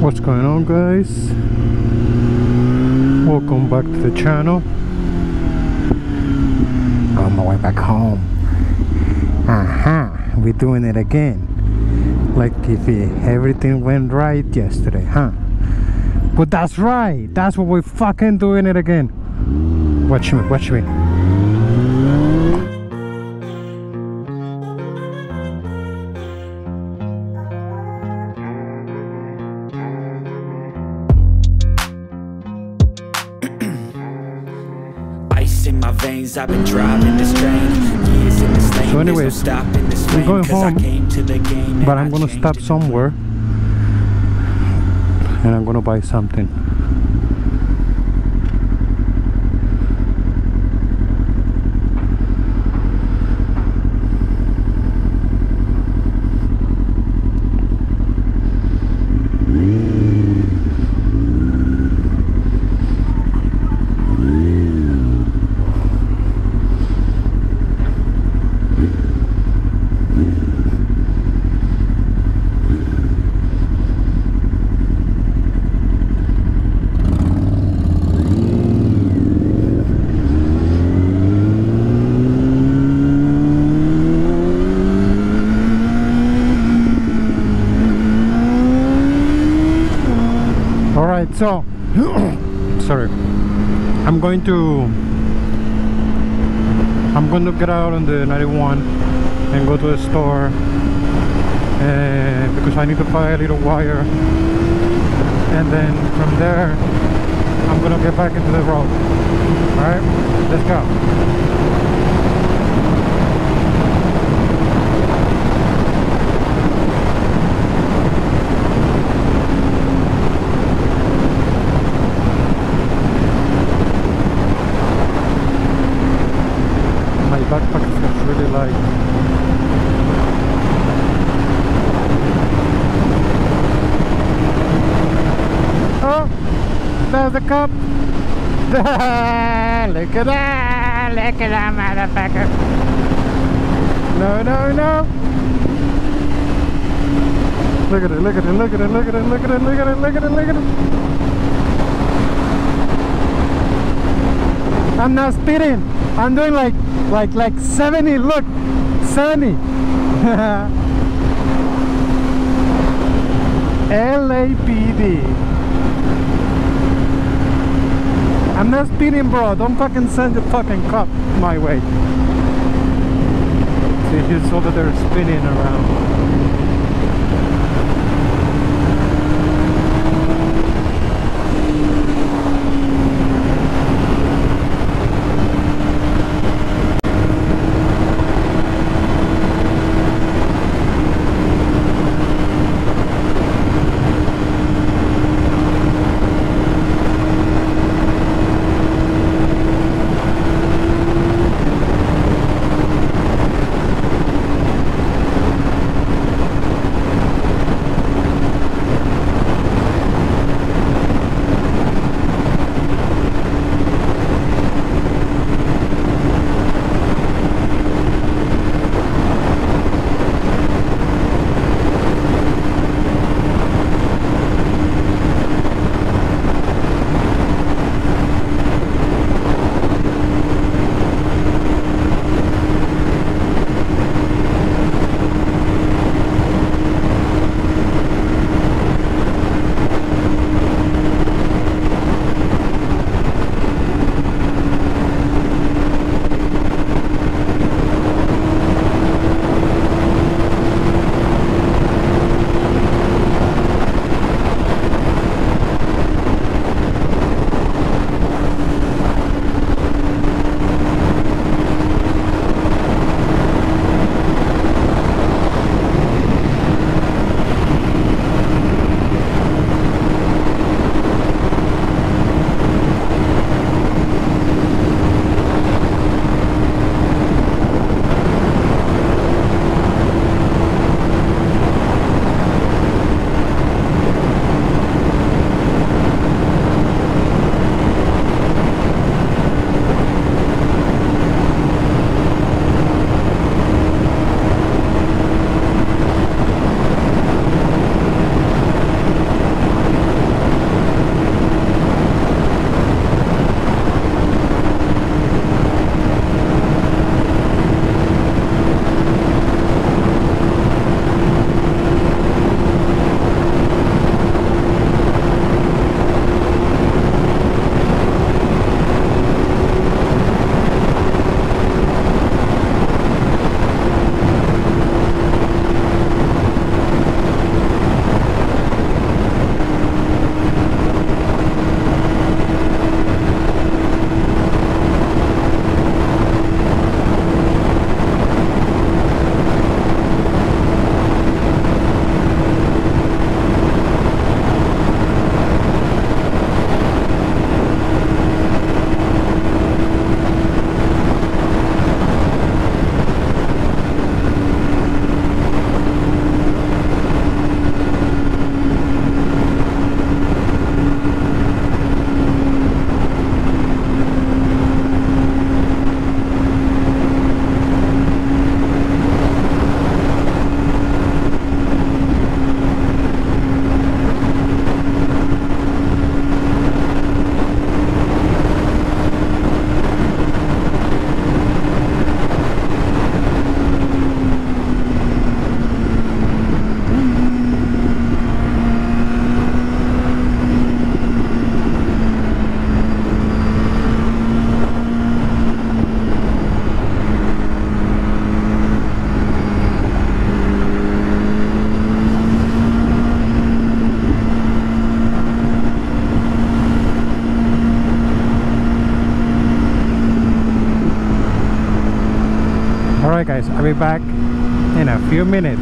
What's going on guys? Welcome back to the channel. On my way back home. Uh-huh. We're doing it again. Like if it, everything went right yesterday, huh? But that's right. That's what we're fucking doing it again. Watch me, watch me. I've been driving this train. Years in this lane, So there's no anyways, stopping this I'm going going 'cause I home, came to the game But I'm gonna stop somewhere. And I'm gonna buy something. So sorry. I'm going to I'm going to get out on the 91 and go to the store uh, because I need to buy a little wire and then from there I'm gonna get back into the road. All right, let's go. The cop. look at that. Look at that motherfucker. No, no, no. Look at it, look at it, look at it, look at it, look at it, look at it, look at it, look at it. I'm not speeding. I'm doing like like like 70. Look, 70. LAPD. I'm not speeding, bro. Don't fucking send the fucking cop my way. See, he's over there spinning around. Guys, I'll be back in a few minutes.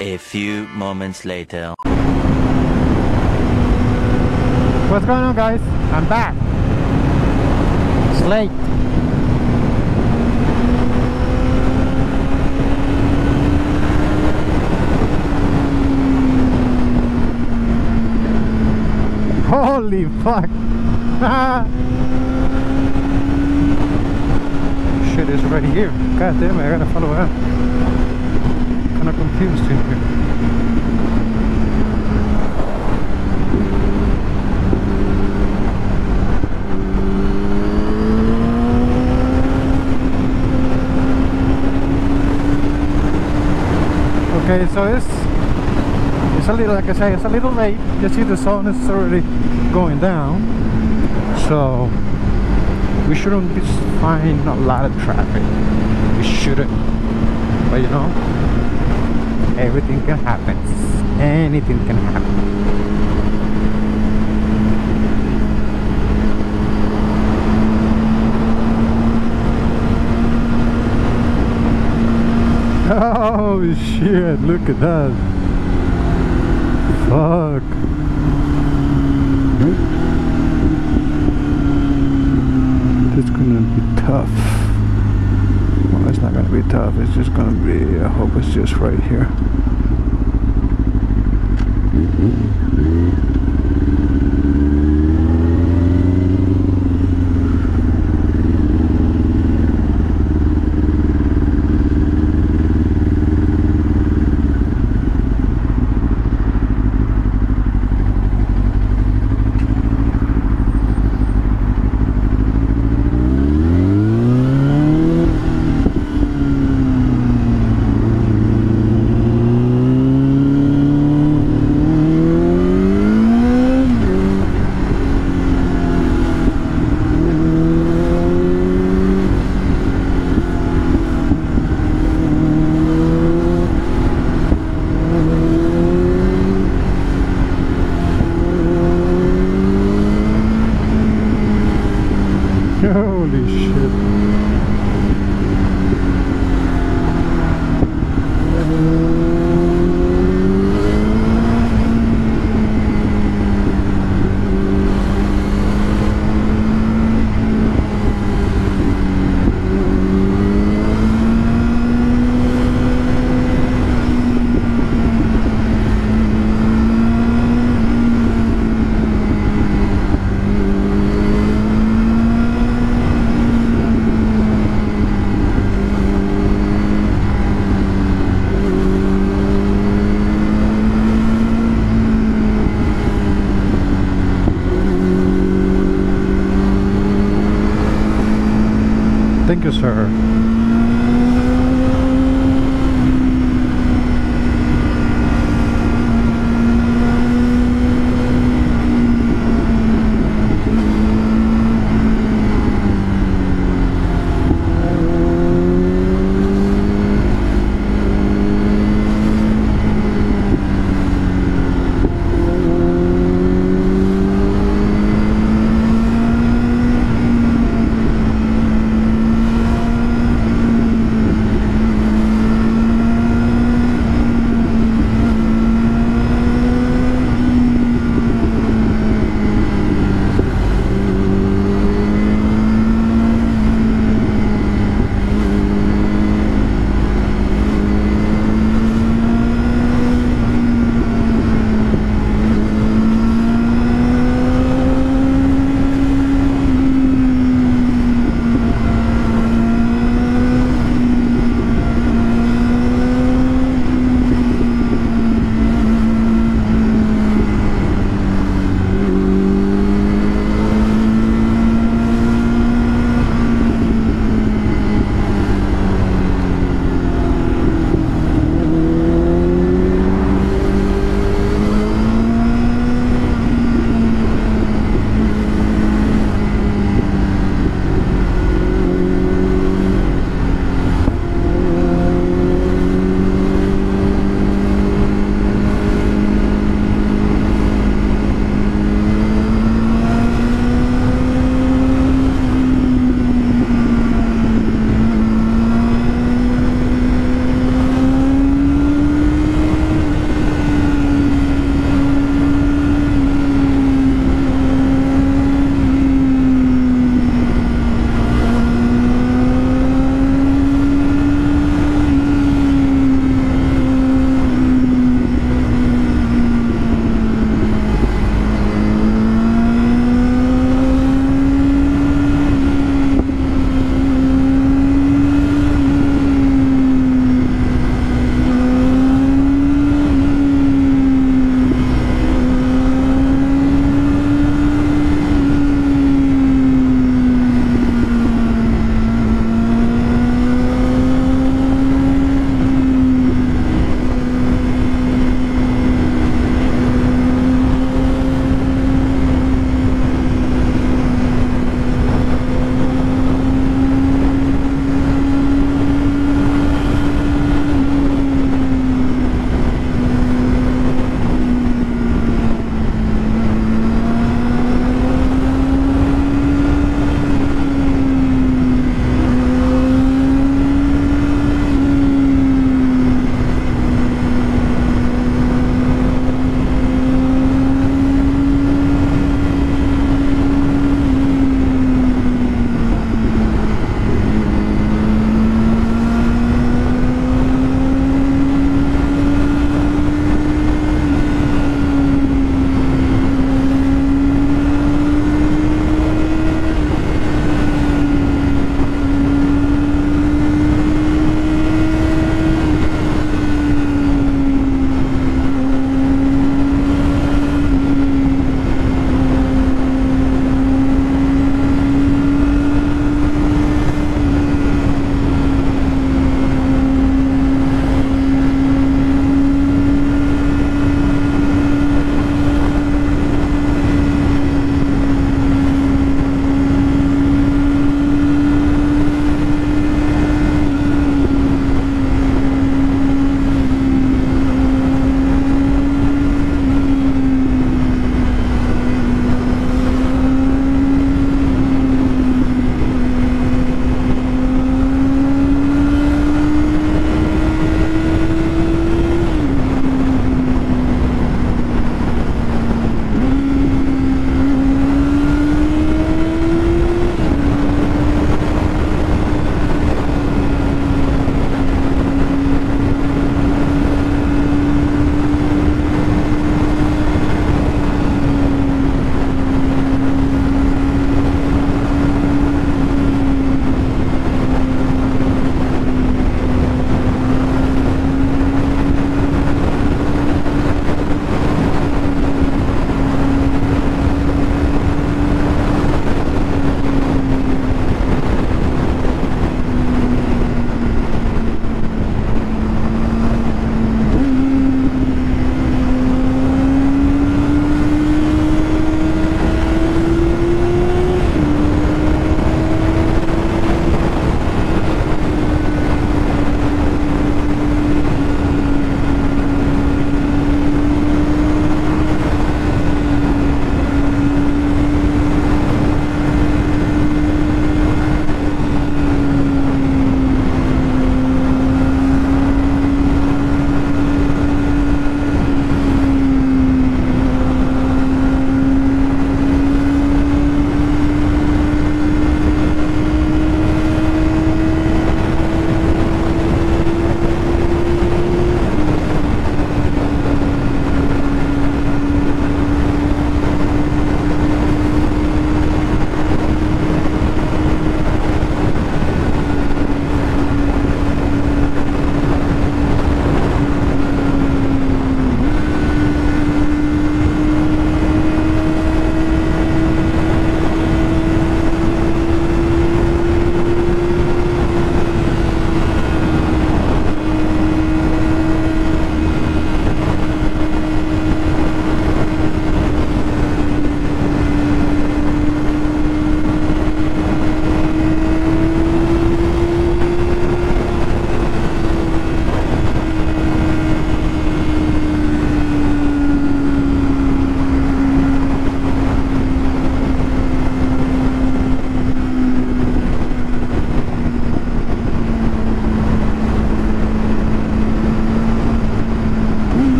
A few moments later. What's going on guys? I'm back. It's late. Holy fuck! Shit is right here. God damn it, I gotta follow that. Kinda confused in here. Okay, so it's it's a little like I say, it's a little late. You see the sun is already going down. So we shouldn't be find a lot of traffic. We shouldn't. But you know, everything can happen. Anything can happen. Oh shit, look at that. Fuck. This is gonna be tough. Well, it's not gonna be tough, it's just gonna be, I hope it's just right here. Mm-hmm.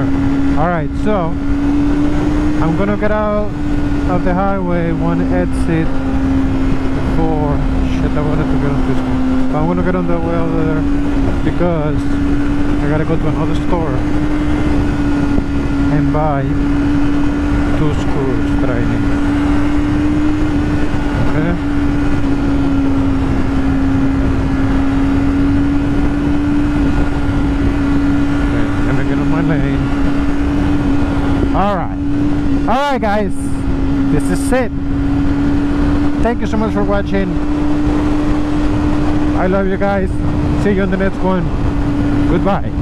Alright, so I'm gonna get out of the highway one exit for shit I wanted to get on this one. But I'm gonna get on the way over there because I gotta go to another store and buy two screws that I need. Okay? Lane. Alright. Alright guys. This is it. Thank you so much for watching. I love you guys. See you on the next one. Goodbye.